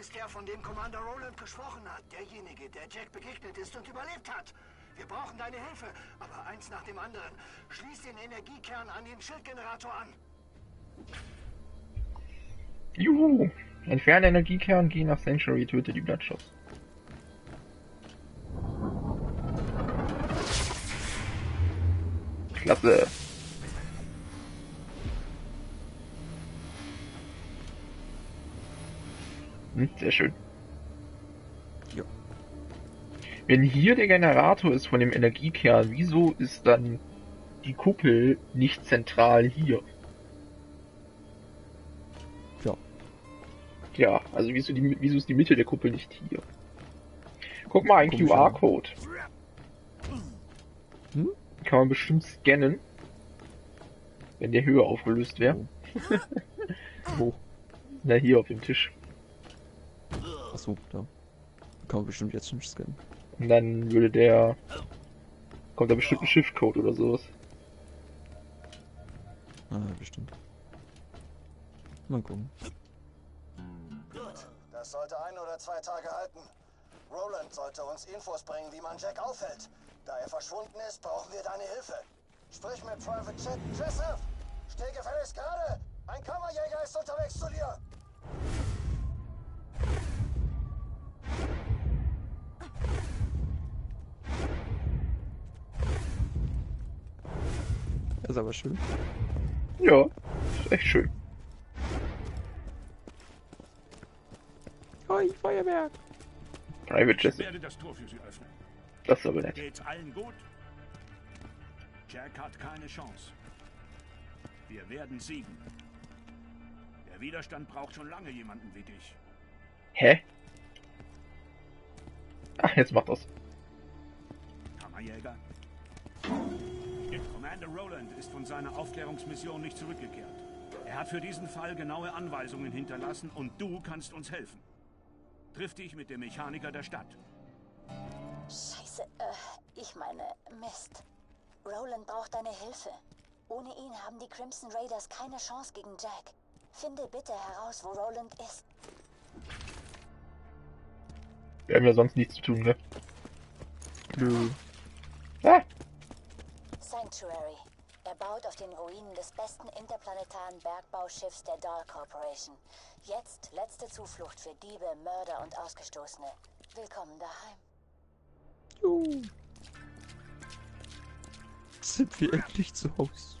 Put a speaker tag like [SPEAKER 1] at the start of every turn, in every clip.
[SPEAKER 1] bist der, von dem Commander Roland gesprochen hat. Derjenige, der Jack begegnet ist und überlebt hat. Wir brauchen deine Hilfe, aber eins nach dem anderen. Schließ den Energiekern an den Schildgenerator an.
[SPEAKER 2] Juhu! Entferne Energiekern, geh nach Sanctuary, töte die Bloodshots. Klasse! Hm, sehr schön.
[SPEAKER 3] Ja.
[SPEAKER 2] Wenn hier der Generator ist von dem Energiekern, wieso ist dann die Kuppel nicht zentral hier?
[SPEAKER 3] Ja.
[SPEAKER 2] Ja, also wieso, die, wieso ist die Mitte der Kuppel nicht hier? Guck mal, ein QR-Code.
[SPEAKER 3] Hm?
[SPEAKER 2] Kann man bestimmt scannen. Wenn der höher aufgelöst wäre.
[SPEAKER 3] Wo?
[SPEAKER 2] Na, hier auf dem Tisch.
[SPEAKER 3] Achso, da. Kann man bestimmt jetzt nicht scannen.
[SPEAKER 2] Und dann würde der. Kommt da bestimmt ein Shift-Code oder sowas.
[SPEAKER 3] Ah, bestimmt. Mal gucken.
[SPEAKER 1] Gut, das sollte ein oder zwei Tage halten. Roland sollte uns Infos bringen, wie man Jack aufhält. Da er verschwunden ist, brauchen wir deine Hilfe. Sprich mit Private Chat. Joseph, steh gefälligst gerade. Ein Kammerjäger ist unterwegs zu dir.
[SPEAKER 3] Das ist aber schön.
[SPEAKER 2] Ja, ist echt schön.
[SPEAKER 3] Hi, Feuerwerk!
[SPEAKER 2] Private
[SPEAKER 4] Ich
[SPEAKER 2] Jesse,
[SPEAKER 4] werde das Tor für Sie öffnen.
[SPEAKER 2] das ist aber nett.
[SPEAKER 4] Geht's allen gut? Jack hat keine Chance. Wir werden siegen. Der Widerstand braucht schon lange jemanden wie dich.
[SPEAKER 2] Hä? Ach, jetzt macht das.
[SPEAKER 4] Kammerjäger. Commander Roland ist von seiner Aufklärungsmission nicht zurückgekehrt. Er hat für diesen Fall genaue Anweisungen hinterlassen und du kannst uns helfen. Triff dich mit dem Mechaniker der Stadt.
[SPEAKER 5] Scheiße, äh, ich meine, Mist. Roland braucht deine Hilfe. Ohne ihn haben die Crimson Raiders keine Chance gegen Jack. Finde bitte heraus, wo Roland ist.
[SPEAKER 2] Wir haben ja sonst nichts zu tun, ne?
[SPEAKER 3] Nö.
[SPEAKER 2] Ah,
[SPEAKER 5] Sanctuary. Er baut auf den Ruinen des besten interplanetaren Bergbauschiffs der Dahl Corporation. Jetzt letzte Zuflucht für Diebe, Mörder und Ausgestoßene. Willkommen daheim.
[SPEAKER 3] Juhu. Sind wir endlich zu Hause?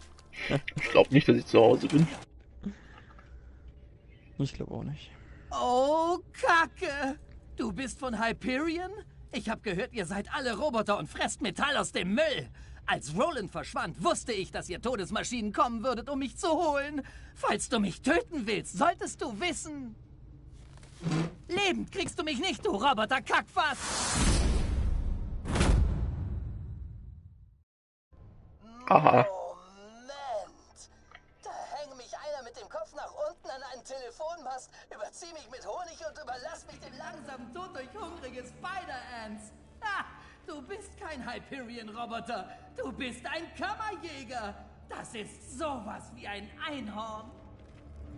[SPEAKER 2] ich glaube nicht, dass ich zu Hause bin.
[SPEAKER 3] Ich glaube auch nicht.
[SPEAKER 6] Oh, Kacke! Du bist von Hyperion? Ich hab gehört, ihr seid alle Roboter und fresst Metall aus dem Müll. Als Roland verschwand, wusste ich, dass ihr Todesmaschinen kommen würdet, um mich zu holen. Falls du mich töten willst, solltest du wissen. Lebend kriegst du mich nicht, du Roboter Kackfass!
[SPEAKER 2] Aha.
[SPEAKER 1] Moment. Da hängt mich einer mit dem Kopf nach unten an einen Telefonmast, überzieh mich mit Honig und überlass mich dem Lang.
[SPEAKER 6] Langsam tot durch hungrige Spider-Ants. Du bist kein Hyperion-Roboter. Du bist ein Kammerjäger. Das ist sowas wie ein Einhorn.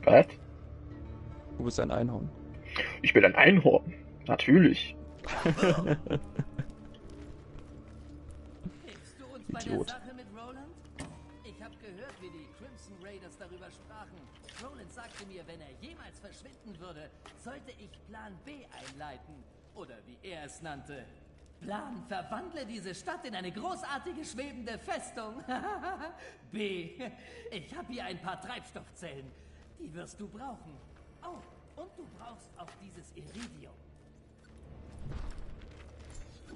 [SPEAKER 2] Was?
[SPEAKER 3] Du bist ein Einhorn.
[SPEAKER 2] Ich bin ein Einhorn. Natürlich.
[SPEAKER 6] Hilfst du uns bei
[SPEAKER 3] Idiot.
[SPEAKER 6] der Sache mit Roland? Ich habe gehört, wie die Crimson Raiders darüber sprachen. Roland sagte mir, wenn er jemals verschwinden würde, sollte ich Plan B einleiten. Oder wie er es nannte. Plan, verwandle diese Stadt in eine großartige schwebende Festung. B, ich habe hier ein paar Treibstoffzellen. Die wirst du brauchen. Oh, und du brauchst auch dieses Iridium.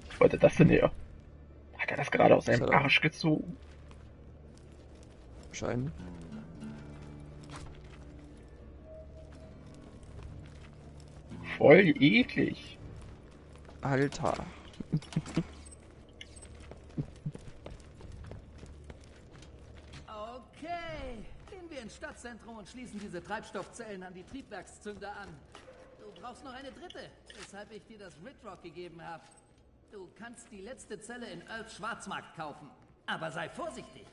[SPEAKER 2] Was wollte das denn her? Hat er das gerade aus seinem Arsch gezogen?
[SPEAKER 3] Scheinen.
[SPEAKER 2] Voll eklig.
[SPEAKER 3] Alter.
[SPEAKER 6] Okay, gehen wir ins Stadtzentrum und schließen diese Treibstoffzellen an die Triebwerkszünder an. Du brauchst noch eine dritte, weshalb ich dir das Ridrock gegeben habe. Du kannst die letzte Zelle in Earls Schwarzmarkt kaufen. Aber sei vorsichtig.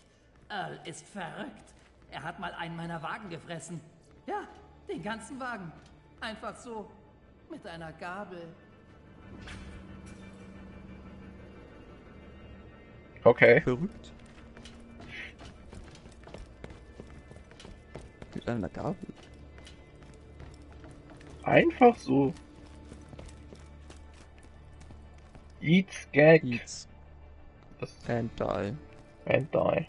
[SPEAKER 6] Earl ist verrückt. Er hat mal einen meiner Wagen gefressen. Ja, den ganzen Wagen. Einfach so.
[SPEAKER 7] mit einer Gabel.
[SPEAKER 2] Okay.
[SPEAKER 3] Verrückt. Mit einer Gabel.
[SPEAKER 2] Einfach so. Eats Gag
[SPEAKER 3] Eats
[SPEAKER 2] Das
[SPEAKER 3] and die.
[SPEAKER 2] and die.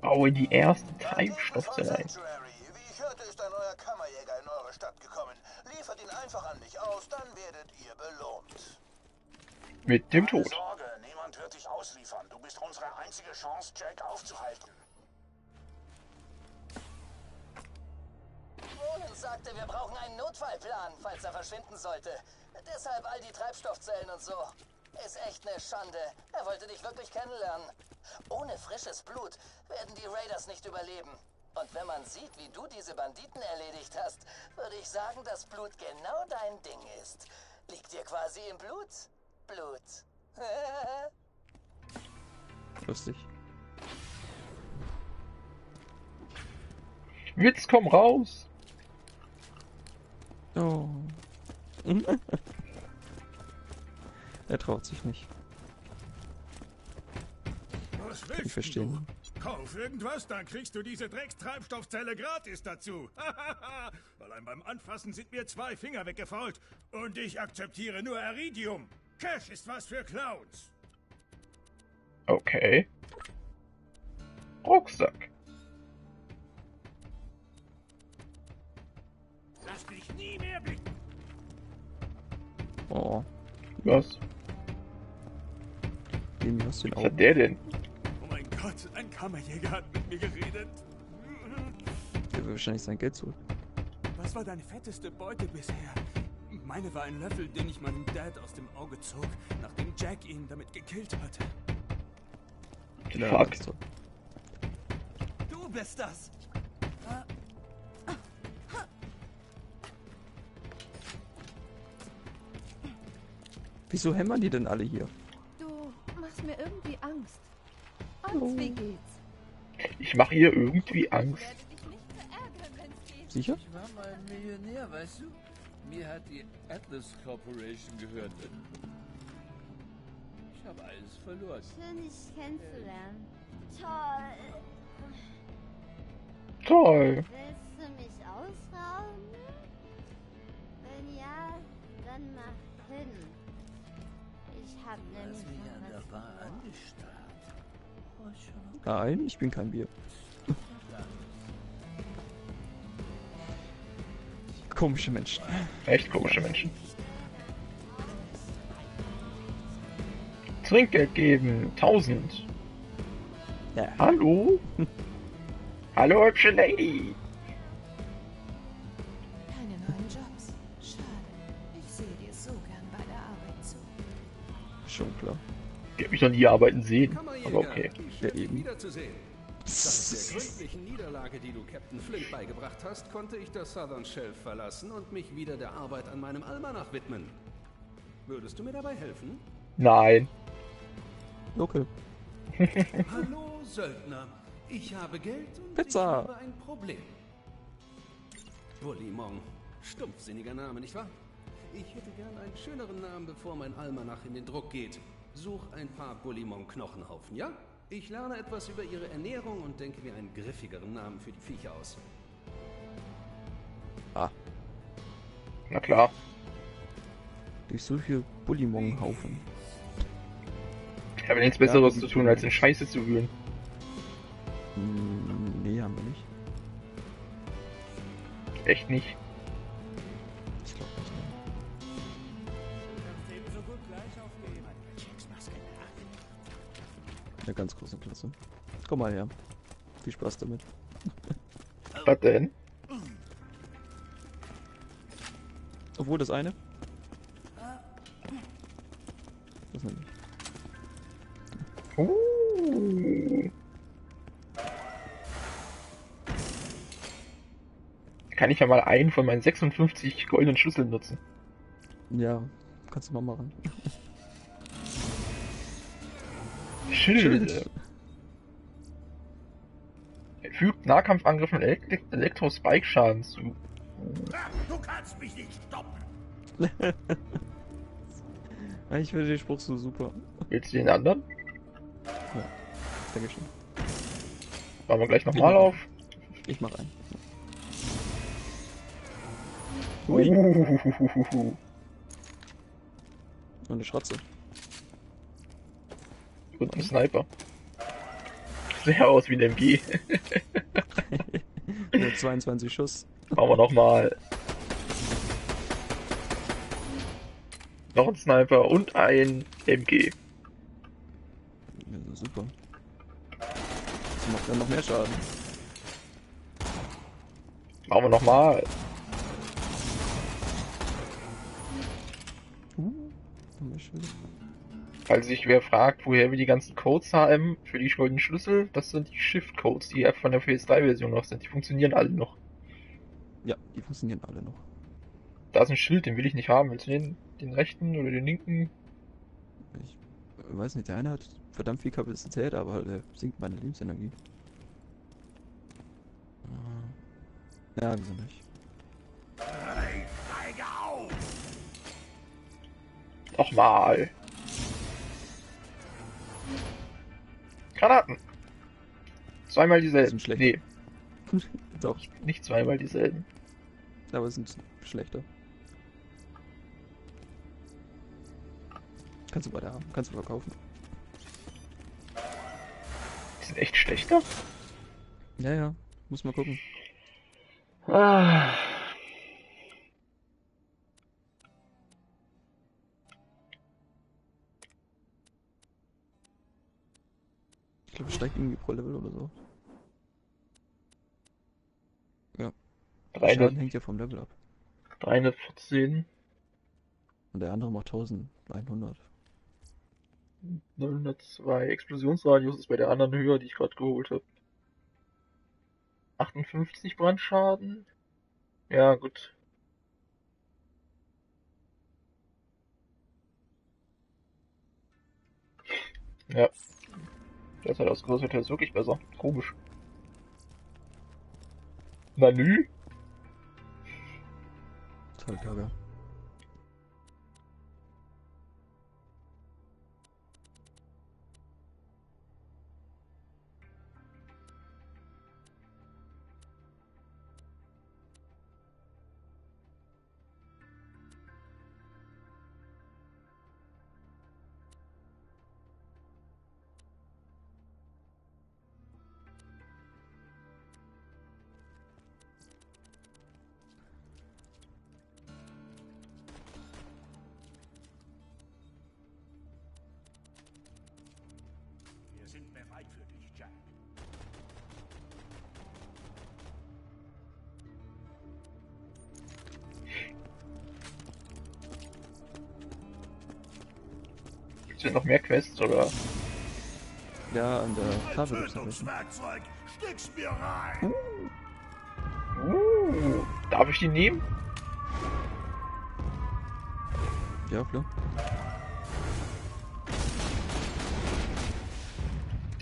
[SPEAKER 2] Baue die erste Treibstoffzelle ein.
[SPEAKER 8] Sanctuary. Wie ich hörte, ist ein neuer Kammerjäger in eure Stadt gekommen. Liefert ihn einfach an mich aus, dann werdet ihr belohnt.
[SPEAKER 2] Mit dem Tod.
[SPEAKER 4] Sorge, niemand wird dich ausliefern. Du bist unsere einzige Chance, Jack aufzuhalten.
[SPEAKER 6] Roland sagte, wir brauchen einen Notfallplan, falls er verschwinden sollte. Deshalb all die Treibstoffzellen und so. Ist echt eine Schande. Er wollte dich wirklich kennenlernen. Ohne frisches Blut werden die Raiders nicht überleben. Und wenn man sieht, wie du diese Banditen erledigt hast, würde ich sagen, dass Blut genau dein Ding ist. Liegt dir quasi im Blut? Blut.
[SPEAKER 3] Lustig.
[SPEAKER 2] Witz, komm raus!
[SPEAKER 3] Oh. er traut sich nicht.
[SPEAKER 4] Was
[SPEAKER 3] Ich verstehe.
[SPEAKER 4] Kauf irgendwas, dann kriegst du diese Dreckstreibstoffzelle gratis dazu. Allein beim Anfassen sind mir zwei Finger weggefault. Und ich akzeptiere nur Iridium. Cash ist was für Clowns.
[SPEAKER 2] Okay. Rucksack.
[SPEAKER 4] Lass dich nie mehr blicken.
[SPEAKER 3] Oh.
[SPEAKER 2] Was?
[SPEAKER 3] Mir aus den
[SPEAKER 2] Was hat
[SPEAKER 3] Augen.
[SPEAKER 2] der denn?
[SPEAKER 4] Oh mein Gott, ein Kammerjäger hat mit mir geredet.
[SPEAKER 3] Der will wahrscheinlich sein Geld zurück.
[SPEAKER 9] Was war deine fetteste Beute bisher? Meine war ein Löffel, den ich meinem Dad aus dem Auge zog, nachdem Jack ihn damit gekillt hatte.
[SPEAKER 3] Ja,
[SPEAKER 2] Fuck.
[SPEAKER 9] Du bist das!
[SPEAKER 3] Wieso hämmern die denn alle hier?
[SPEAKER 10] Du machst mir irgendwie Angst. Und wie geht's?
[SPEAKER 2] Ich mache ihr irgendwie
[SPEAKER 10] Ich
[SPEAKER 2] Angst.
[SPEAKER 10] werde dich nicht verärgern, wenn's geht.
[SPEAKER 3] Sicher?
[SPEAKER 7] Ich war mal ein Millionär, weißt du? Mir hat die Atlas Corporation gehört. Ich habe alles verloren.
[SPEAKER 10] Schön, dich kennenzulernen. Toll.
[SPEAKER 2] Toll.
[SPEAKER 10] Willst du mich ausrauben? Wenn ja, dann mach hin. Ich hab
[SPEAKER 7] Du
[SPEAKER 10] nämlich
[SPEAKER 7] hast mich an der
[SPEAKER 10] was
[SPEAKER 7] Bar angestarrt. Oh, schon
[SPEAKER 3] Nein, ich bin kein Bier. Komische Menschen.
[SPEAKER 2] Echt komische Menschen. Trinkgeld geben. 1000.
[SPEAKER 3] Ja.
[SPEAKER 2] Hallo? Hallo, hübsche Lady.
[SPEAKER 11] Keine neuen Jobs. Schade. Ich sehe dir so gern bei der Arbeit zu.
[SPEAKER 3] Schon klar.
[SPEAKER 2] Ich hab mich noch nie arbeiten sehen. Aber okay.
[SPEAKER 3] Ja, eben.
[SPEAKER 12] wiederzusehen. Seit der gründlichen Niederlage, die du Captain Flint beigebracht hast, konnte ich das Southern Shelf verlassen und mich wieder der Arbeit an meinem Almanach widmen. Würdest du mir dabei helfen?
[SPEAKER 2] Nein.
[SPEAKER 3] Okay.
[SPEAKER 12] Hallo, Söldner. Ich habe Geld und
[SPEAKER 3] Pizza.
[SPEAKER 12] ich habe ein Problem. Bullymong. Stumpfsinniger Name, nicht wahr? Ich hätte gern einen schöneren Namen, bevor mein Almanach in den Druck geht. Such ein paar Bullymong-Knochenhaufen, ja? Ich lerne etwas über ihre Ernährung und denke mir einen griffigeren Namen für die Viecher aus.
[SPEAKER 3] Ah,
[SPEAKER 2] Na klar.
[SPEAKER 3] durch solche Bullimong-Haufen.
[SPEAKER 2] Ich habe nichts Besseres zu tun, als in Scheiße zu wühlen.
[SPEAKER 3] Hm, nee, haben wir nicht.
[SPEAKER 2] Echt nicht.
[SPEAKER 3] In der ganz großen Klasse. Komm mal her. Viel Spaß damit.
[SPEAKER 2] Was denn?
[SPEAKER 3] Obwohl das eine. Das nämlich.
[SPEAKER 2] Uh. Kann ich ja mal einen von meinen 56 goldenen Schlüsseln nutzen.
[SPEAKER 3] Ja, kannst du mal machen.
[SPEAKER 2] Schilde. Fügt Nahkampfangriffen Elekt Elektro-Spike-Schaden zu.
[SPEAKER 4] Du kannst mich nicht stoppen.
[SPEAKER 3] ich finde den Spruch so super.
[SPEAKER 2] Willst du den anderen?
[SPEAKER 3] Ja, denke schon.
[SPEAKER 2] Machen wir gleich nochmal auf.
[SPEAKER 3] Ich mach einen.
[SPEAKER 2] Ui.
[SPEAKER 3] Und eine Schrotze.
[SPEAKER 2] Und ein Sniper. Sehr aus wie ein MG.
[SPEAKER 3] Nur 22 Schuss.
[SPEAKER 2] Machen wir nochmal. Noch ein Sniper und ein MG.
[SPEAKER 3] Ja, super. Das macht dann noch mehr Schaden.
[SPEAKER 2] Machen wir nochmal.
[SPEAKER 3] Uh, schön.
[SPEAKER 2] Falls sich wer fragt, woher wir die ganzen Codes haben für die goldenen Schlüssel, das sind die Shift-Codes, die von der PS3-Version noch sind. Die funktionieren alle noch.
[SPEAKER 3] Ja, die funktionieren alle noch.
[SPEAKER 2] Da ist ein Schild, den will ich nicht haben. Willst du den, den rechten oder den linken?
[SPEAKER 3] Ich weiß nicht, der eine hat verdammt viel Kapazität, aber der sinkt meine Lebensenergie. Ja, wieso nicht?
[SPEAKER 2] Nochmal. Granaten. Zweimal dieselben.
[SPEAKER 3] Sind schlecht.
[SPEAKER 2] Nee,
[SPEAKER 3] Doch,
[SPEAKER 2] nicht zweimal dieselben.
[SPEAKER 3] aber es sind schlechter. Kannst du weiter haben, kannst du verkaufen.
[SPEAKER 2] Die sind echt schlechter?
[SPEAKER 3] Ja, ja, muss mal gucken.
[SPEAKER 2] Ah.
[SPEAKER 3] Ich glaube, es steigt irgendwie pro Level oder so. Ja. Der
[SPEAKER 2] 300,
[SPEAKER 3] Schaden hängt ja vom Level ab.
[SPEAKER 2] 314,
[SPEAKER 3] Und der andere macht 1100.
[SPEAKER 2] 902. Explosionsradius ist bei der anderen höher, die ich gerade geholt habe. 58 Brandschaden. Ja, gut. Ja. Das ist halt aus großer Teil wirklich besser. Komisch. Nanu?
[SPEAKER 3] Toll,
[SPEAKER 4] Bereit für dich, Jack.
[SPEAKER 2] Gibt's hier noch mehr Quests oder?
[SPEAKER 3] Ja, an der Tafel gibt's noch welche.
[SPEAKER 4] Werkzeug, steck's mir rein!
[SPEAKER 2] Uh, darf ich die nehmen?
[SPEAKER 3] Ja, klar.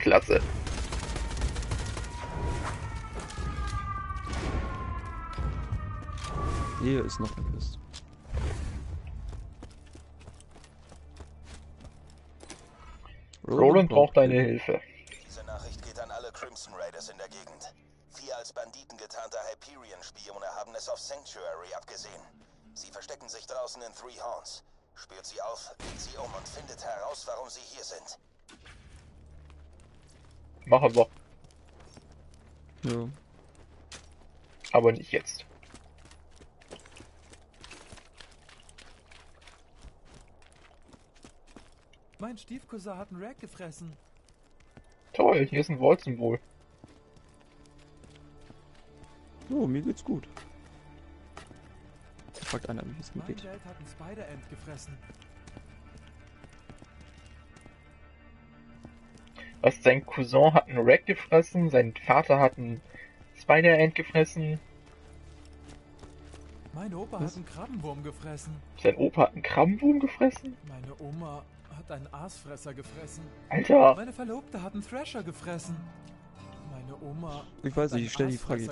[SPEAKER 2] Klasse.
[SPEAKER 3] Hier ist noch eine Quest.
[SPEAKER 2] Roland braucht deine Hilfe.
[SPEAKER 1] Diese Nachricht geht an alle Crimson Raiders in der Gegend. Vier als Banditen getarnte Hyperion-Spione haben es auf Sanctuary abgesehen. Sie verstecken sich draußen in Three Horns. Spürt sie auf, legt sie um und findet heraus, warum sie hier sind.
[SPEAKER 2] Machen wir.
[SPEAKER 3] Ja.
[SPEAKER 2] Aber nicht jetzt.
[SPEAKER 13] Mein Stiefcousin hat einen Rack gefressen.
[SPEAKER 2] Toll, hier ist ein Vault-Symbol.
[SPEAKER 3] Oh, mir geht's gut. Fragt einer, wie es mir
[SPEAKER 13] Mein
[SPEAKER 3] geht.
[SPEAKER 13] Dad hat einen Spider-Ant gefressen.
[SPEAKER 2] Sein Cousin hat einen Rack gefressen, sein Vater hat einen Spider-Ant gefressen,
[SPEAKER 13] Mein Opa
[SPEAKER 3] Was?
[SPEAKER 13] hat einen Krabbenwurm gefressen.
[SPEAKER 2] sein Opa hat einen Krabbenwurm gefressen?
[SPEAKER 13] Meine Oma hat einen Aasfresser gefressen.
[SPEAKER 2] Alter,
[SPEAKER 13] Meine Verlobte hat einen Thrasher gefressen. Meine Oma.
[SPEAKER 3] Ich weiß nicht, ich stelle die Frage
[SPEAKER 13] Aasfresser